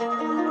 Música